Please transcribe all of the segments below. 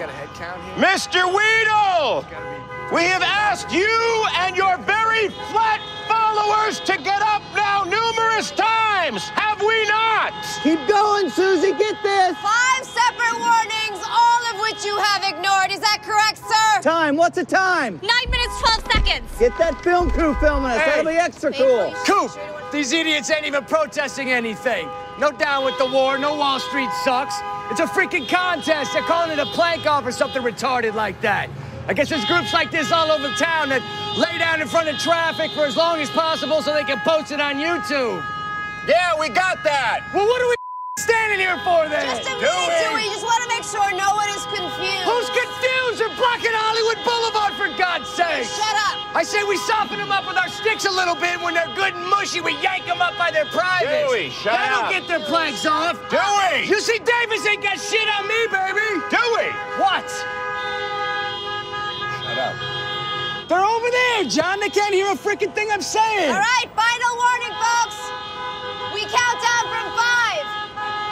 got a head count here? Mr. Weedle! Be. We have asked you and your very flat followers to get up now numerous times, have we not? Keep going, Susie. Get this. Five separate warnings, all of which you have ignored. Is that correct, sir? Time. What's the time? Nine minutes, 12 seconds. Get that film crew filming us. Hey. That'll be extra cool. Coop, these idiots ain't even protesting anything. No down with the war, no Wall Street sucks. It's a freaking contest. They're calling it a plank off or something retarded like that. I guess there's groups like this all over town that lay down in front of traffic for as long as possible so they can post it on YouTube. Yeah, we got that. Well, what are we standing here for then? Just a minute, it. Dewey. Just want to make sure no one I say we soften them up with our sticks a little bit. When they're good and mushy, we yank them up by their privates. Dewey, shut they up. don't get their planks off. Dewey! You see, Davis ain't got shit on me, baby. Dewey! What? Shut up. They're over there, John. They can't hear a freaking thing I'm saying. All right, final warning, folks. We count down from five,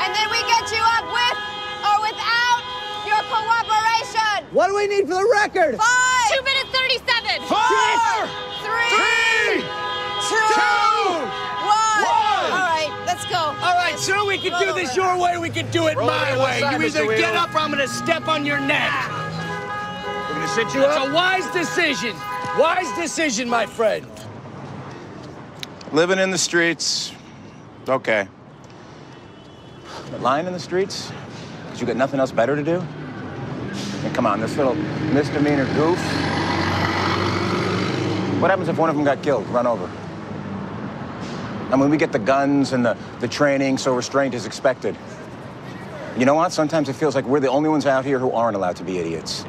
and then we get you up with or without your cooperation. What do we need for the record? Five. Two minutes, 37. Four! Three. Three! Two. Two! One. One. All right, let's go. All right, sir, we can do this your way, we can do it Roll my it way. side, you Mr. either get up or I'm gonna step on your neck. Ah. We're gonna sit you It's up. a wise decision. Wise decision, my friend. Living in the streets, okay. But lying in the streets? Because you got nothing else better to do? And come on, this little misdemeanor goof. What happens if one of them got killed, run over? I mean, we get the guns and the, the training, so restraint is expected. You know what? Sometimes it feels like we're the only ones out here who aren't allowed to be idiots.